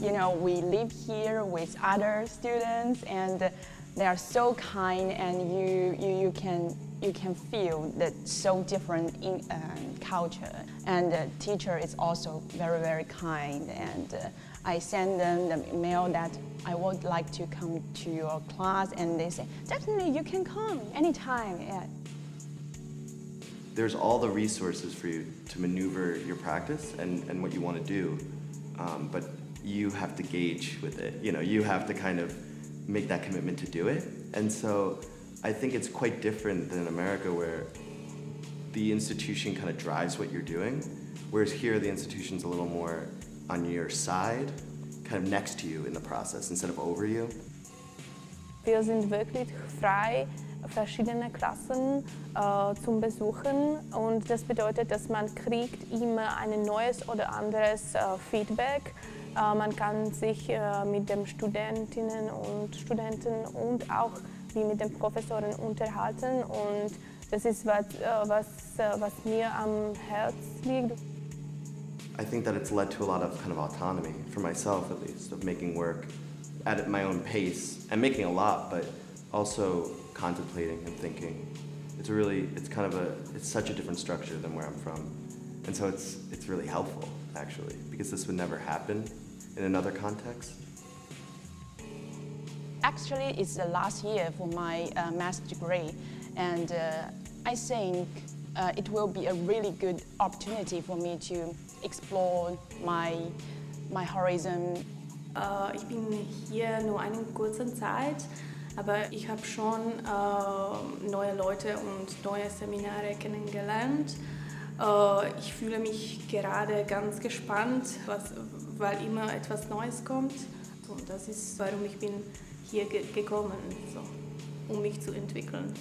you know, we live here with other students and they are so kind and you, you, you can you can feel that so different in um, culture and the teacher is also very very kind and uh, I send them the mail that I would like to come to your class and they say definitely you can come anytime yeah. There's all the resources for you to maneuver your practice and, and what you want to do um, but you have to gauge with it you know you have to kind of make that commitment to do it and so I think it's quite different than America where the institution kind of drives what you're doing, whereas here the institution's a little more on your side, kind of next to you in the process instead of over you. Wir sind wirklich frei, verschiedene Klassen äh, zum Besuchen und das bedeutet, dass man kriegt immer ein neues oder anderes äh, Feedback. Äh, Äh, man kann sich äh, mit den Studentinnen und Studenten und auch wie mit den Professoren unterhalten und das ist was, äh, was, äh, was mir am Herz liegt. I think that it's led to a lot of kind of autonomy, for myself at least, of making work at my own pace and making a lot, but also contemplating and thinking. It's really, it's kind of a, it's such a different structure than where I'm from. And so it's, it's really helpful, actually, because this would never happen in another context. Actually, it's the last year for my uh, master's degree, and uh, I think uh, it will be a really good opportunity for me to explore my, my horizon. Äh, ich bin hier nur eine kurze Zeit, aber ich habe schon äh, neue Leute und neue Seminare kennengelernt. Äh, ich fühle mich gerade ganz gespannt, was, weil immer etwas Neues kommt. Und das ist, warum ich bin hier ge gekommen, so, um mich zu entwickeln.